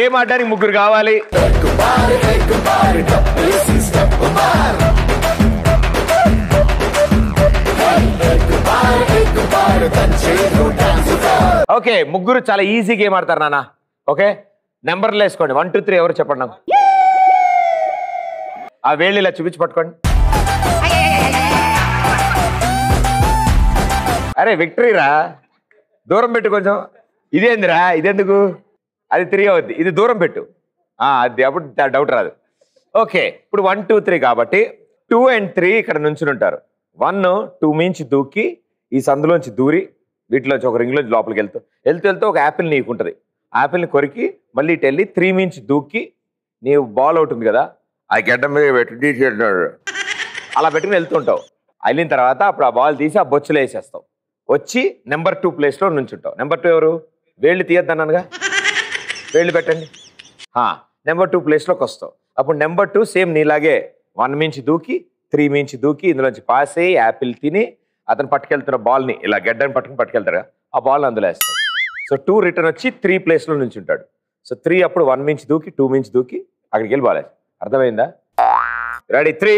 Game ఆడడానికి ముగ్గురు కావాలి. ఓకే ముగ్గురు చాలా ఈజీ గేమ్ ఆడతారు నాన్న. ఓకే? నెంబర్లు వేసుకోండి. వన్ టూ త్రీ ఎవరు చెప్పండి నాకు? ఆ వేళ్ళు ఇలా చూపించి పట్టుకోండి. అరే విక్టరీరా? దూరం పెట్టు కొంచెం. ఇదేందిరా? ఇదెందుకు? అది త్రీ అవుద్ది ఇది దూరం పెట్టు. అది అప్పుడు డౌట్ రాదు. ఓకే ఇప్పుడు వన్ టూ త్రీ కాబట్టి టూ అండ్ త్రీ ఇక్కడ నుంచుని ఉంటారు. వన్ టూ మించి దూకి ఈ సందులోంచి దూరి వీటిలోంచి ఒక రింగ్లోంచి లోపలికి వెళ్తూ వెళ్తూ వెళ్తూ ఒక యాపిల్ నీకు ఉంటుంది యాపిల్ని కొరికి మళ్ళీ ఇటు వెళ్ళి త్రీ మించి దూకి నీవు బాల్ అవుతుంది కదా ఆ గడ్డ మీద పెట్టి అలా పెట్టుకుని వెళ్తుంటావు వెళ్ళిన తర్వాత అప్పుడు ఆ బాల్ తీసి ఆ బొచ్చులో వేసేస్తావు. వచ్చి నెంబర్ టూ ప్లేస్లో నుంచుంటావు. నెంబర్ టూ ఎవరు? వేళ్ళు తీయద్దన్నానుగా వేళ్ళు పెట్టండి. నెంబర్ టూ ప్లేస్లోకి వస్తావు. అప్పుడు నెంబర్ టూ సేమ్ నీలాగే వన్ మించి దూకి త్రీ మించి దూకి ఇందులోంచి పాస్ అయ్యి యాపిల్ తిని అతను పట్టుకెళ్తున్న బాల్ని ఇలా గడ్డని పట్టుకుని పట్టుకెళ్తారు ఆ బాల్ అందులో వేస్తాడు. సో టూ రిటర్న్ వచ్చి త్రీ ప్లేస్లో నుంచి ఉంటాడు. సో త్రీ అప్పుడు వన్ మించి దూకి టూ మించి దూకి అక్కడికి వెళ్ళి బాల్ వేస్తాడు. అర్థమైందా? Ready three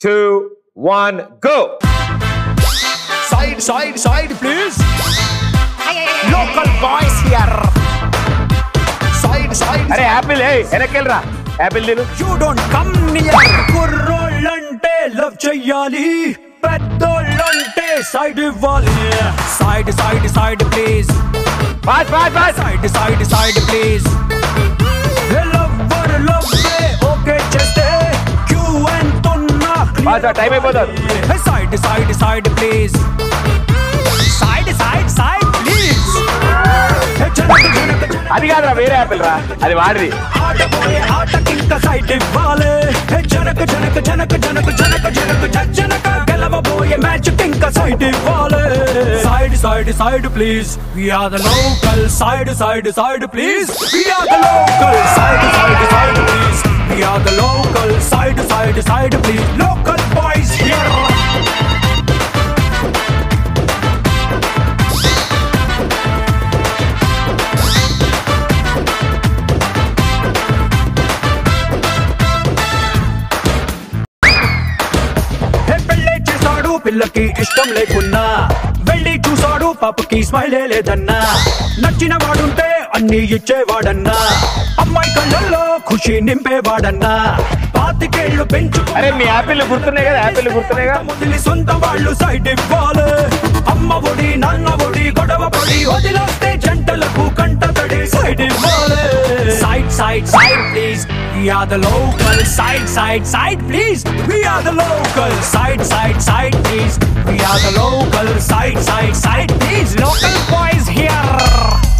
two one go Side, side, side, please. Local boys here. అరే యాపిల్ ఏ యాపిల్ తిను. You don't come near. కుర్రోళ్ళంటే లవ్ చెయ్యాలి. పెద్దోళ్ళంటే సైడ్ ఇవ్వాలి. Side side side please pass pass pass side side side please lover love okay చేస్తే queue time అయిపోతుంది. Side side side please అది కాదురా వేరే యాపిల్ రా. అది వాడిది. సైడ్ జనక జనక జనక జనక జనక జనక జనక గెలవబోయే మ్యాచ్ కింక సైడ్ ఇవ్వాలి side side side please we are the local side side side please we are the local side side side please we are the local side side side please local boys పిల్లకి ఇష్టం లేకున్నా వెళ్ళి చూసాడు పాపకి స్మైలే లేదన్నా. నచ్చిన వాడుంటే అన్ని ఇచ్చేవాడన్నా. అమ్మాయి కళ్ళల్లో ఖుషి నింపేవాడన్నా. పాతికేళ్ళు పెంచు అరే మీ యాపిల్ గుర్తున్నాయి కదా యాపిల్ గుర్తున్నాయిగా ముదిలి సొంత వాళ్ళు సైడ్ ఇవ్వాలి. అమ్మ ఒడి నాన్న ఒడి గొడవ పడి వదిలేస్తే జంటలకు కంట తడి సైడ్ ఇవ్వాలి. Side side side please. We are the local. Side side side please. We are the local. Side side side please. We are the local. Side side side please local boys here hey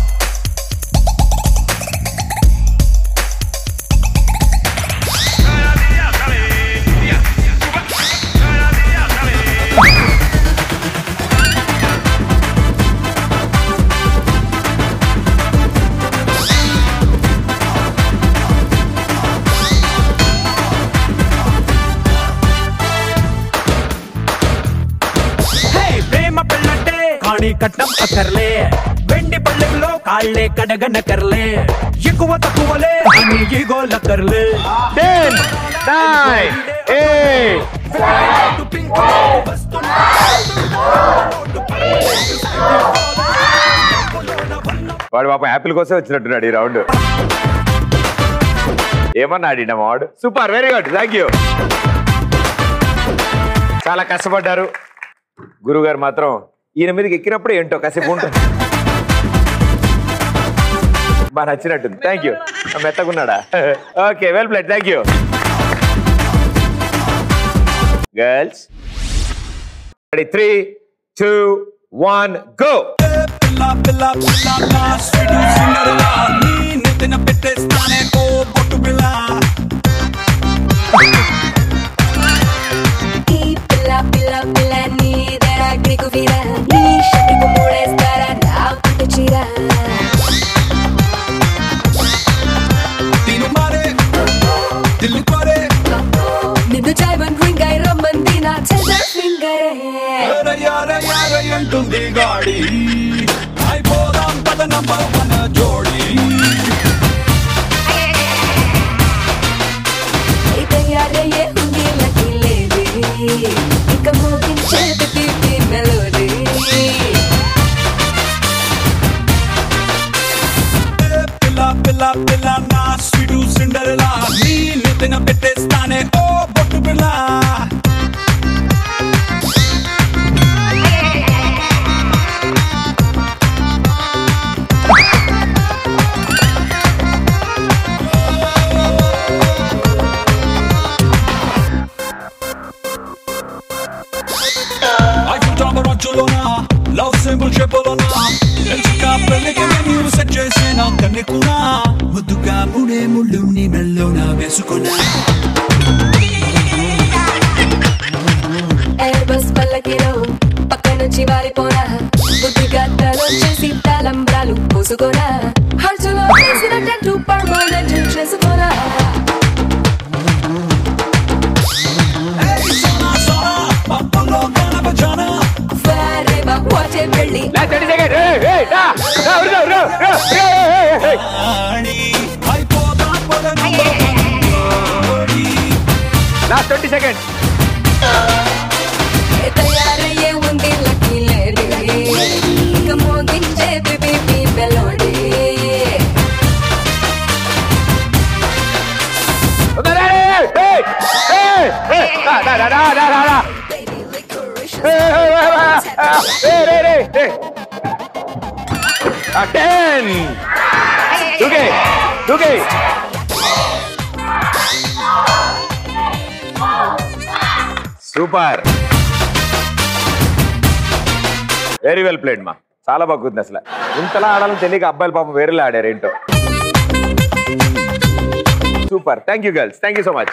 పెళ్ళంటే కాణి కట్నం అక్కర్లే వెండి పళ్ళెంలో కాళ్ళే కడగనకర్లే ఎక్కువ తక్కువలే అని ఈగోలక్కర్లే ten nine eight వాడు పాపం యాపిల్ కోసం వచ్చినట్టున్నాడు ఈ రౌండ్ ఏమన్నా ఆడినా వాడు super very good thank you చాలా కష్టపడ్డారు గురుగారు మాత్రం ఈయన మీదకి ఎక్కినప్పుడు ఏంటో కాసేపు ఉంటుంది బాగా నచ్చినట్టుంది thank you మెత్తకున్నాడా okay well played thank you girls three two one go పిల్ల పిల్ల పిల్ల சுடுகாடி போதான் பத நம்ம లవ్ సింబుల్ చెప్పలోనా ఎంచకా పెళ్ళికి మెన్యూ సెట్ చేసిన కన్నెకునా ముద్దుగా ముడే ముళ్ళు నీ మెల్లోన వేసుకున్నా ఎయిర్ బస్ పల్లకిలో వెళ్ళి లాస్ట్ ట్వంటీ సెకండ్ తయారయ్యే ఉంది లక్కీ లేడీ ఇక మోగించే బేబీ మెలోడీ టెన్ దూకే దూకే సూపర్. వెరీ వెల్ ప్లేడ్ మా చాలా బాగుంది అసలు. ఇంతలా ఆడాలని తెలియక అబ్బాయిలు పాపం వేరేలా ఆడారు ఏంటో. Super. Thank you girls thank you so much